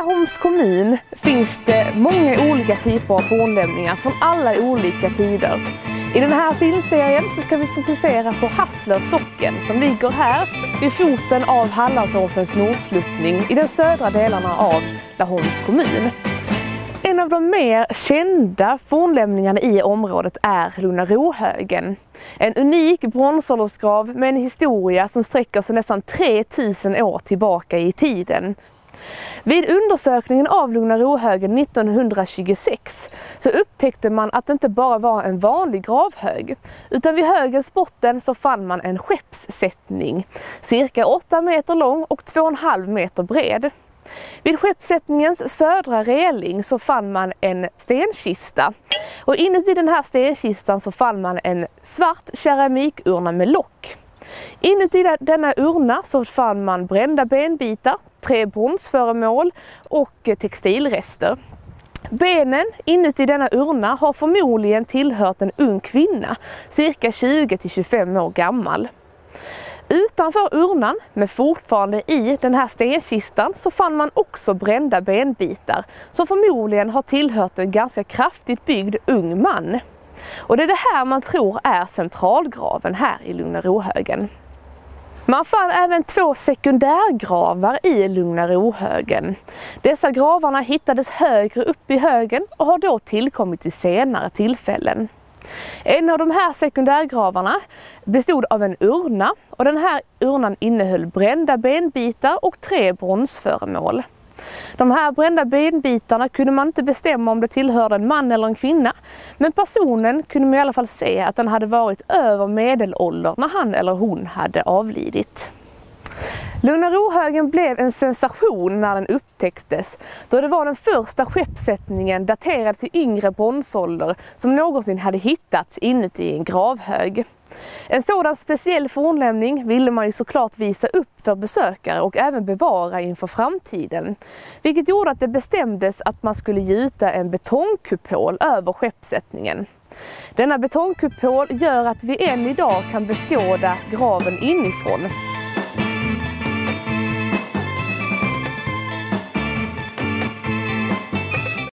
Laholms kommun finns det många olika typer av fornlämningar från alla olika tider. I den här filmserien så ska vi fokusera på Hasslövs socken som ligger här vid foten av Hallandsåsens nordsluttning i de södra delarna av Laholms kommun. En av de mer kända fornlämningarna i området är Lugnarohögen. En unik bronsåldersgrav med en historia som sträcker sig nästan 3000 år tillbaka i tiden. Vid undersökningen av Lugna Rohögen 1926 så upptäckte man att det inte bara var en vanlig gravhög utan vid högens botten så fann man en skeppssättning cirka 8 meter lång och 2,5 meter bred. Vid skeppssättningens södra reling så fann man en stenkista och inuti den här stenkistan så fann man en svart keramikurna med lock. Inuti denna urna så fann man brända benbitar, tre bronsföremål och eh, textilrester. Benen inuti denna urna har förmodligen tillhört en ung kvinna, cirka 20 till 25 år gammal. Utanför urnan, men fortfarande i den här stenkistan, så fann man också brända benbitar som förmodligen har tillhört en ganska kraftigt byggd ung man. Och det är det här man tror är centralgraven här i Lugna Rohögen. Man fann även två sekundärgravar i Lugna Rohögen. Dessa gravarna hittades högre upp i högen och har då tillkommit vid senare tillfällen. En av de här sekundärgravarna bestod av en urna och den här urnan innehöll brända benbitar och tre bronsföremål. De här brända benbitarna kunde man inte bestämma om det tillhörde en man eller en kvinna. Men personen kunde man i alla fall se att den hade varit över medelålder när han eller hon hade avlidit. Lugna Rohögen blev en sensation när den upptäcktes då det var den första skeppssättningen daterad till yngre bronsålder som någonsin hade hittats inuti en gravhög. En sådan speciell fornlämning ville man ju såklart visa upp för besökare och även bevara inför framtiden. Vilket gjorde att det bestämdes att man skulle gjuta en betongkupol över skeppssättningen. Denna betongkupol gör att vi än idag kan beskåda graven inifrån.